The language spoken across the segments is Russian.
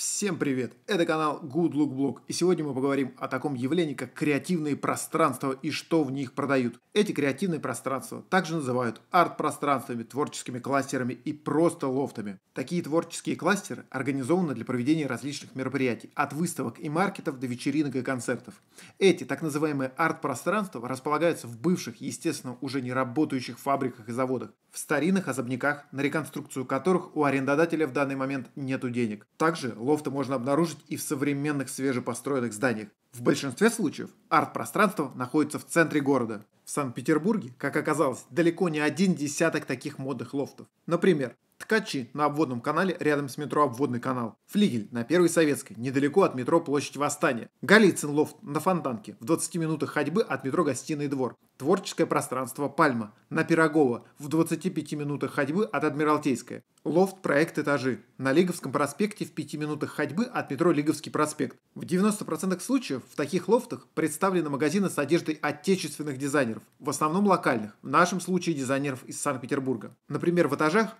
Всем привет! Это канал Good Look Blog, и сегодня мы поговорим о таком явлении, как креативные пространства и что в них продают. Эти креативные пространства также называют арт-пространствами, творческими кластерами и просто лофтами. Такие творческие кластеры организованы для проведения различных мероприятий, от выставок и маркетов до вечеринок и концертов. Эти так называемые арт-пространства располагаются в бывших, естественно, уже не работающих фабриках и заводах, в старинных особняках, на реконструкцию которых у арендодателя в данный момент нету денег. Также лофты можно обнаружить и в современных свежепостроенных зданиях. В большинстве случаев арт-пространство находится в центре города. В Санкт-Петербурге, как оказалось, далеко не один десяток таких модных лофтов. Например, Ткачи на обводном канале рядом с метро Обводный канал. Флигель на Первой Советской, недалеко от метро Площадь Восстания. Голицын лофт на Фонтанке, в 20 минутах ходьбы от метро Гостиный двор. Творческое пространство Пальма на Пирогова, в 25 минутах ходьбы от Адмиралтейская. Лофт проект «Этажи» на Лиговском проспекте в 5 минутах ходьбы от метро Лиговский проспект. В 90% случаев в таких лофтах представлены магазины с одеждой отечественных дизайнеров, в основном локальных, в нашем случае дизайнеров из Санкт-Петербурга. Например, в этажах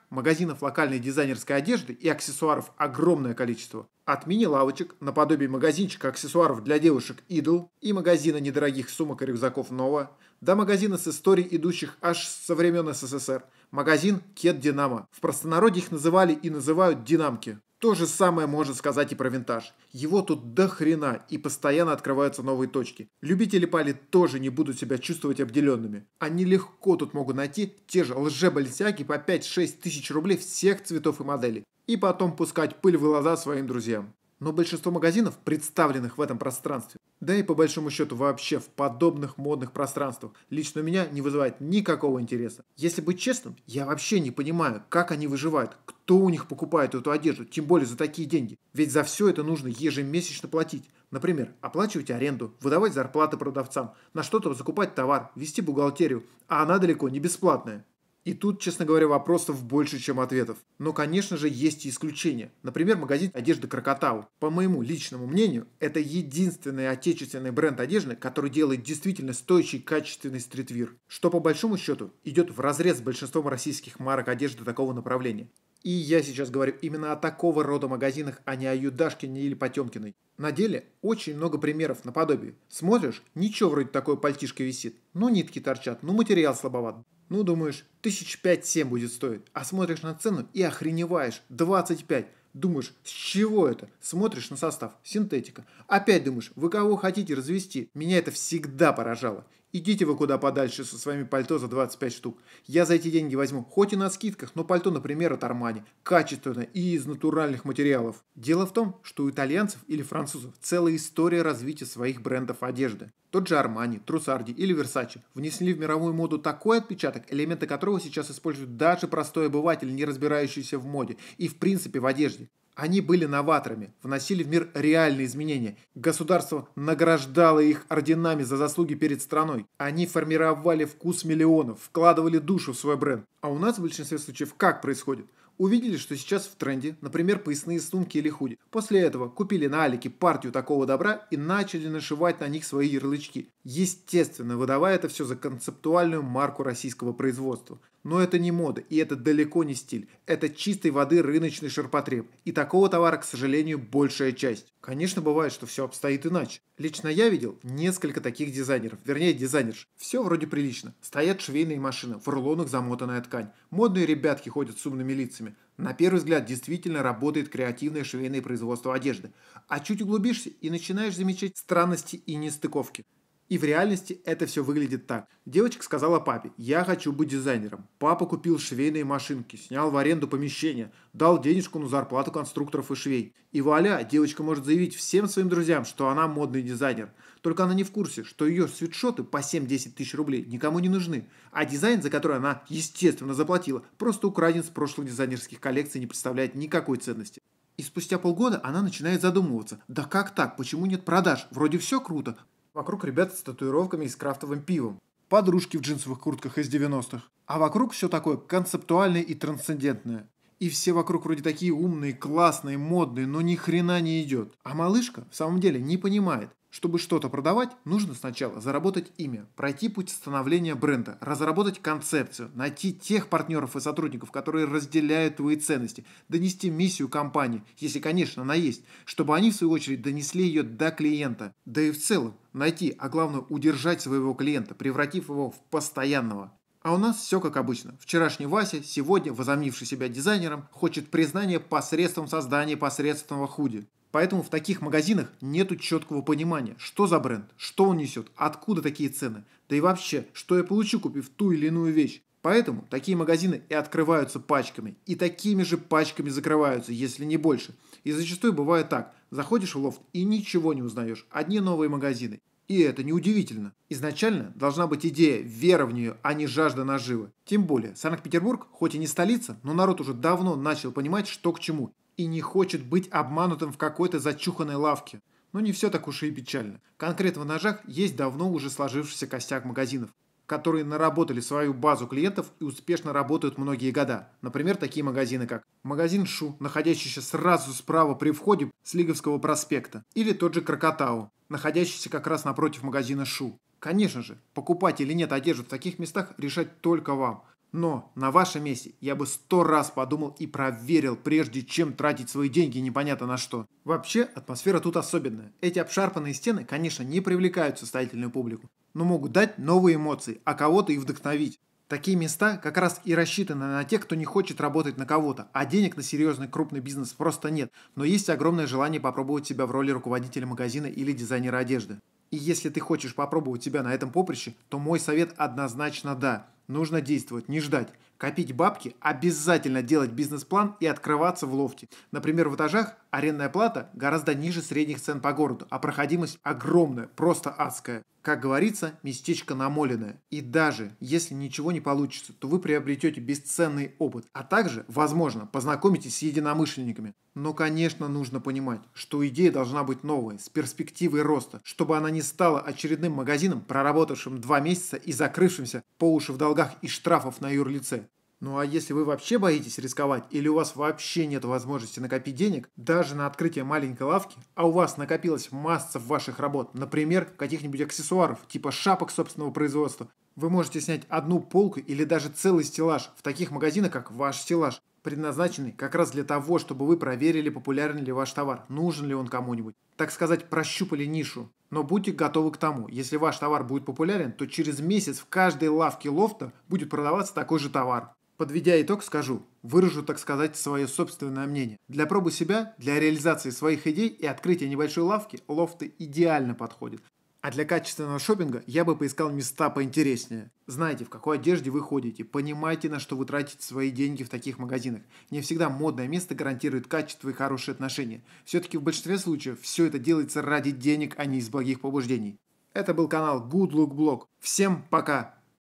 магазинов локальной дизайнерской одежды и аксессуаров огромное количество. От мини-лавочек, наподобие магазинчика аксессуаров для девушек Idol и магазина недорогих сумок и рюкзаков Нова, до магазина с историей, идущих аж со времен СССР – Магазин Кет Динамо. В простонародье их называли и называют Динамки. То же самое можно сказать и про винтаж. Его тут до хрена и постоянно открываются новые точки. Любители пали тоже не будут себя чувствовать обделенными. Они легко тут могут найти те же лже-бальсяки по 5-6 тысяч рублей всех цветов и моделей. И потом пускать пыль в глаза своим друзьям. Но большинство магазинов, представленных в этом пространстве, да и по большому счету вообще в подобных модных пространствах, лично у меня не вызывает никакого интереса. Если быть честным, я вообще не понимаю, как они выживают, кто у них покупает эту одежду, тем более за такие деньги. Ведь за все это нужно ежемесячно платить. Например, оплачивать аренду, выдавать зарплаты продавцам, на что-то закупать товар, вести бухгалтерию, а она далеко не бесплатная. И тут, честно говоря, вопросов больше, чем ответов. Но, конечно же, есть и исключения. Например, магазин одежды Крокотау. По моему личному мнению, это единственный отечественный бренд одежды, который делает действительно стоящий качественный стритвир. Что по большому счету идет в разрез с большинством российских марок одежды такого направления. И я сейчас говорю именно о такого рода магазинах, а не о Юдашкине или Потемкиной. На деле очень много примеров наподобие. Смотришь, ничего вроде такой пальтишка висит. Ну нитки торчат, ну материал слабоват. Ну, думаешь, тысяч пять-семь будет стоить. А смотришь на цену и охреневаешь. 25. Думаешь, с чего это? Смотришь на состав. Синтетика. Опять думаешь, вы кого хотите развести? Меня это всегда поражало. Идите вы куда подальше со своими пальто за 25 штук. Я за эти деньги возьму, хоть и на скидках, но пальто, например, от Армани. Качественно и из натуральных материалов. Дело в том, что у итальянцев или французов целая история развития своих брендов одежды. Тот же Армани, Трусарди или Версачи внесли в мировую моду такой отпечаток, элементы которого сейчас используют даже простой обыватель, не разбирающийся в моде и в принципе в одежде. Они были новаторами, вносили в мир реальные изменения. Государство награждало их орденами за заслуги перед страной. Они формировали вкус миллионов, вкладывали душу в свой бренд. А у нас в большинстве случаев как происходит? Увидели, что сейчас в тренде, например, поясные сумки или худи. После этого купили на Алике партию такого добра и начали нашивать на них свои ярлычки. Естественно, выдавая это все за концептуальную марку российского производства. Но это не мода, и это далеко не стиль. Это чистой воды рыночный ширпотреб. И такого товара, к сожалению, большая часть. Конечно, бывает, что все обстоит иначе. Лично я видел несколько таких дизайнеров, вернее дизайнерш. Все вроде прилично. Стоят швейные машины, в рулонах замотанная ткань. Модные ребятки ходят с умными лицами. На первый взгляд действительно работает креативное швейное производство одежды. А чуть углубишься и начинаешь замечать странности и нестыковки. И в реальности это все выглядит так. Девочка сказала папе, я хочу быть дизайнером. Папа купил швейные машинки, снял в аренду помещение, дал денежку на зарплату конструкторов и швей. И вуаля, девочка может заявить всем своим друзьям, что она модный дизайнер. Только она не в курсе, что ее свитшоты по 7-10 тысяч рублей никому не нужны. А дизайн, за который она, естественно, заплатила, просто украден с прошлых дизайнерских коллекций не представляет никакой ценности. И спустя полгода она начинает задумываться, да как так, почему нет продаж, вроде все круто, Вокруг ребята с татуировками и с крафтовым пивом. Подружки в джинсовых куртках из 90-х. А вокруг все такое концептуальное и трансцендентное. И все вокруг вроде такие умные, классные, модные, но ни хрена не идет. А малышка в самом деле не понимает. Чтобы что-то продавать, нужно сначала заработать имя, пройти путь становления бренда, разработать концепцию, найти тех партнеров и сотрудников, которые разделяют твои ценности, донести миссию компании, если, конечно, она есть, чтобы они, в свою очередь, донесли ее до клиента. Да и в целом, найти, а главное, удержать своего клиента, превратив его в постоянного. А у нас все как обычно. Вчерашний Вася, сегодня, возомнивший себя дизайнером, хочет признания посредством создания посредственного худи. Поэтому в таких магазинах нету четкого понимания, что за бренд, что он несет, откуда такие цены, да и вообще, что я получу, купив ту или иную вещь. Поэтому такие магазины и открываются пачками, и такими же пачками закрываются, если не больше. И зачастую бывает так, заходишь в лофт и ничего не узнаешь, одни новые магазины. И это неудивительно. Изначально должна быть идея, вера в нее, а не жажда наживы. Тем более, Санкт-Петербург, хоть и не столица, но народ уже давно начал понимать, что к чему и не хочет быть обманутым в какой-то зачуханной лавке. Но не все так уж и печально. Конкретно в ножах есть давно уже сложившийся костяк магазинов, которые наработали свою базу клиентов и успешно работают многие года. Например, такие магазины, как магазин Шу, находящийся сразу справа при входе с Лиговского проспекта, или тот же Крокотау, находящийся как раз напротив магазина Шу. Конечно же, покупать или нет одежду в таких местах решать только вам. Но на вашем месте я бы сто раз подумал и проверил, прежде чем тратить свои деньги непонятно на что. Вообще, атмосфера тут особенная. Эти обшарпанные стены, конечно, не привлекают состоятельную публику, но могут дать новые эмоции, а кого-то и вдохновить. Такие места как раз и рассчитаны на тех, кто не хочет работать на кого-то, а денег на серьезный крупный бизнес просто нет, но есть огромное желание попробовать себя в роли руководителя магазина или дизайнера одежды. И если ты хочешь попробовать себя на этом поприще, то мой совет однозначно да. Нужно действовать, не ждать. Копить бабки, обязательно делать бизнес-план и открываться в лофте. Например, в этажах арендная плата гораздо ниже средних цен по городу, а проходимость огромная, просто адская. Как говорится, местечко намоленное. И даже если ничего не получится, то вы приобретете бесценный опыт, а также, возможно, познакомитесь с единомышленниками. Но, конечно, нужно понимать, что идея должна быть новой, с перспективой роста, чтобы она не стала очередным магазином, проработавшим два месяца и закрывшимся по уши в долгах и штрафов на юрлице. Ну а если вы вообще боитесь рисковать или у вас вообще нет возможности накопить денег, даже на открытие маленькой лавки, а у вас накопилась масса ваших работ, например, каких-нибудь аксессуаров, типа шапок собственного производства, вы можете снять одну полку или даже целый стеллаж в таких магазинах, как ваш стеллаж, предназначенный как раз для того, чтобы вы проверили, популярен ли ваш товар, нужен ли он кому-нибудь. Так сказать, прощупали нишу. Но будьте готовы к тому, если ваш товар будет популярен, то через месяц в каждой лавке лофта будет продаваться такой же товар. Подведя итог, скажу, выражу, так сказать, свое собственное мнение. Для пробы себя, для реализации своих идей и открытия небольшой лавки лофты идеально подходят. А для качественного шопинга я бы поискал места поинтереснее. Знаете, в какой одежде вы ходите, понимаете, на что вы тратите свои деньги в таких магазинах. Не всегда модное место гарантирует качество и хорошие отношения. Все-таки в большинстве случаев все это делается ради денег, а не из благих побуждений. Это был канал Good Look Blog. Всем пока!